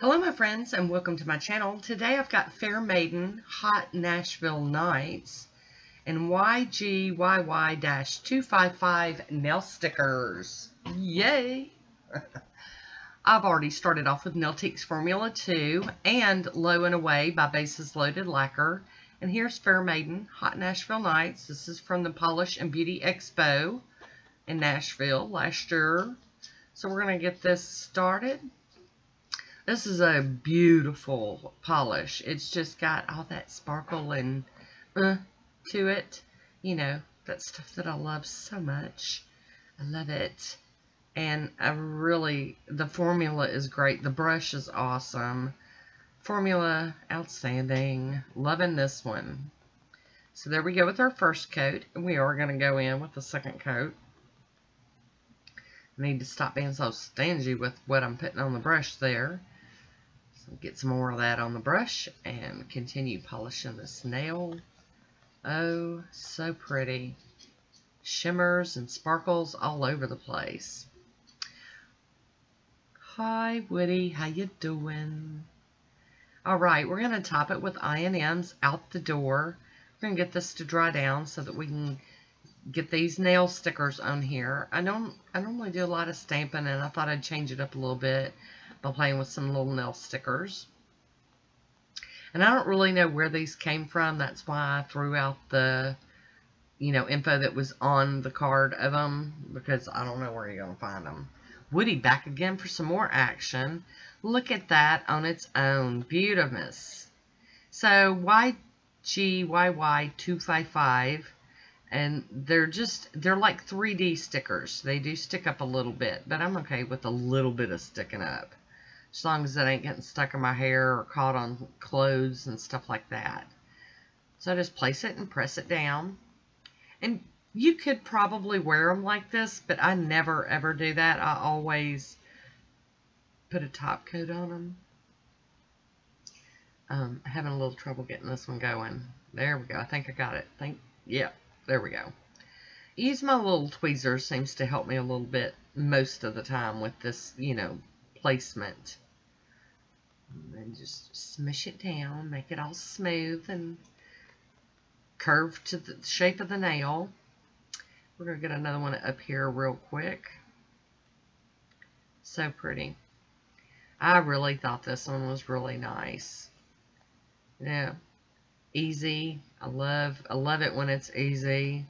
Hello my friends and welcome to my channel. Today I've got Fair Maiden Hot Nashville Nights and YGYY-255 nail stickers. Yay! I've already started off with Nailtique's Formula 2 and Low and Away by Bases Loaded Lacquer. And here's Fair Maiden Hot Nashville Nights. This is from the Polish and Beauty Expo in Nashville last year. So we're going to get this started. This is a beautiful polish. It's just got all that sparkle and uh, to it. You know, that stuff that I love so much. I love it. And I really, the formula is great. The brush is awesome. Formula, outstanding. Loving this one. So there we go with our first coat. And we are going to go in with the second coat. I need to stop being so stingy with what I'm putting on the brush there. Get some more of that on the brush and continue polishing this nail. Oh, so pretty. Shimmers and sparkles all over the place. Hi, Woody. How you doing? All right, we're going to top it with INM's out the door. We're going to get this to dry down so that we can get these nail stickers on here. I don't I normally do a lot of stamping and I thought I'd change it up a little bit by playing with some little nail stickers. And I don't really know where these came from. That's why I threw out the, you know, info that was on the card of them because I don't know where you're going to find them. Woody back again for some more action. Look at that on its own. Beautiful. So YGYY255 and they're just, they're like 3D stickers. They do stick up a little bit, but I'm okay with a little bit of sticking up as long as it ain't getting stuck in my hair or caught on clothes and stuff like that. So I just place it and press it down. And you could probably wear them like this, but I never ever do that. I always put a top coat on them. Um, having a little trouble getting this one going. There we go. I think I got it. Think, yeah, there we go. Use my little tweezers seems to help me a little bit most of the time with this, you know, placement. And just smush it down, make it all smooth and curved to the shape of the nail. We're going to get another one up here real quick. So pretty. I really thought this one was really nice. Yeah, easy. I love I love it when it's easy.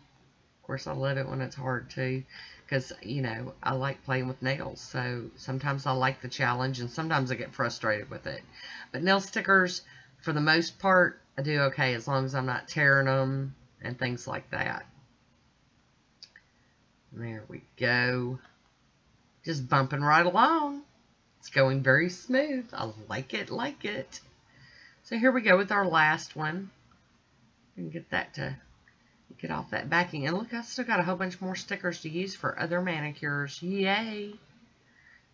Course, I love it when it's hard too because, you know, I like playing with nails. So sometimes I like the challenge and sometimes I get frustrated with it. But nail stickers, for the most part, I do okay as long as I'm not tearing them and things like that. There we go. Just bumping right along. It's going very smooth. I like it, like it. So here we go with our last one. And get that to get off that backing. And look, I still got a whole bunch more stickers to use for other manicures. Yay!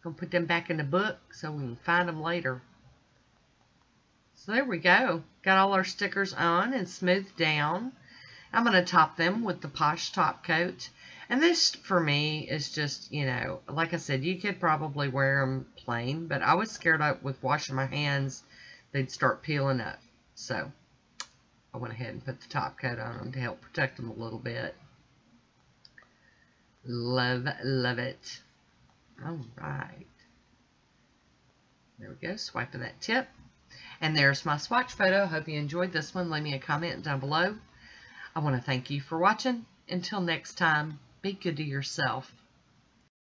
Gonna put them back in the book so we can find them later. So there we go. Got all our stickers on and smoothed down. I'm going to top them with the Posh Top Coat. And this, for me, is just, you know, like I said, you could probably wear them plain, but I was scared up with washing my hands, they'd start peeling up. So, I went ahead and put the top coat on them to help protect them a little bit. Love, love it. All right. There we go, swiping that tip. And there's my swatch photo. Hope you enjoyed this one. Leave me a comment down below. I want to thank you for watching. Until next time, be good to yourself.